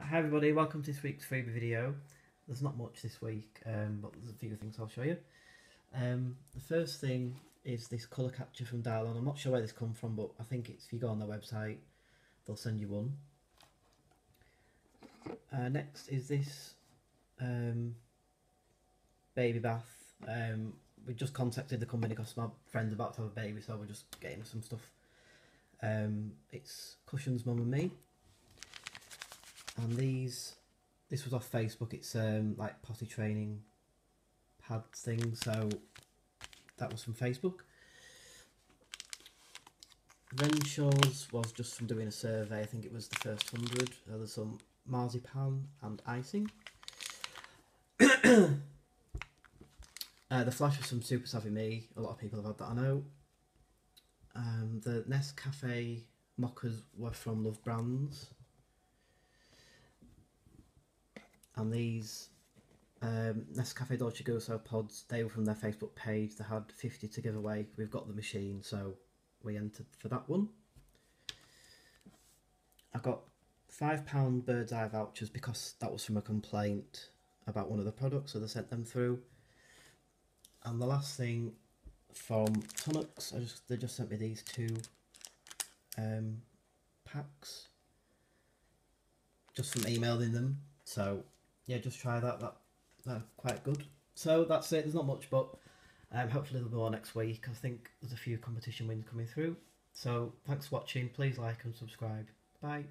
Hi everybody, welcome to this week's freebie video. There's not much this week, um, but there's a few things I'll show you. Um, the first thing is this Colour Catcher from Dylon. I'm not sure where this come from, but I think it's if you go on their website, they'll send you one. Uh, next is this um, baby bath. Um, we just contacted the company because my friend's about to have a baby, so we're just getting some stuff. Um, it's Cushions Mum and Me and these this was off Facebook. It's um, like potty training pads thing. So that was from Facebook. Renshaw's was just from doing a survey. I think it was the first hundred. There's some marzipan and icing. uh, the flash was from Super Savvy Me. A lot of people have had that. I know. Um, the Nescafe mochas were from Love Brands and these um, Nescafe Dolce Gusto pods, they were from their Facebook page. They had 50 to give away. We've got the machine, so we entered for that one. I got £5 bird's eye vouchers because that was from a complaint about one of the products, so they sent them through. And the last thing from Tunnocks, I just they just sent me these two um, packs just from emailing them. So yeah, just try that. That they're quite good. So that's it. There's not much, but um, hopefully there'll be more next week. I think there's a few competition wins coming through. So thanks for watching. Please like and subscribe. Bye.